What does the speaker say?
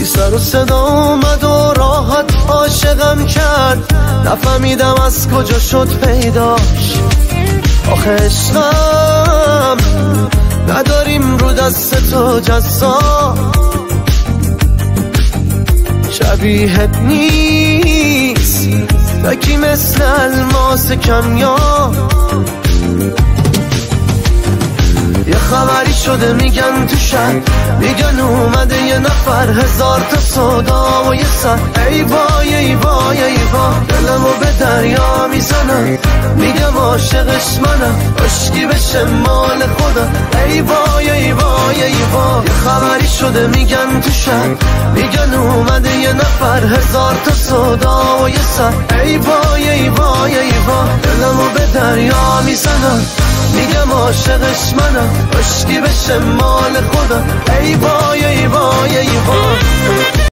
بی سر و صدا اومد و راحت عاشقم کرد نفهمیدم از کجا شد پیداش. آخه عشقم نداریم رو دست تو جزا. شبیهت نیست نکی مثل الماس کمیاب. خبری شده میگن تو شد میگن اومده یه نفر هزار تا صدا و یه سر. ای وای ای وای ای وای. دلمو به دریا می‌زنم. میگم عاشقش منم اشکی بشه مال خدا ای وای ای وای ای وای. یه خبری شده میگن تو شد میگن اومده یه نفر هزار تا صدا و یه سر. ای وای ای وای ای وای. دلمو به دریا می‌زنم. عاشقش منم اشکی بشه مال وای ای وای ای وای.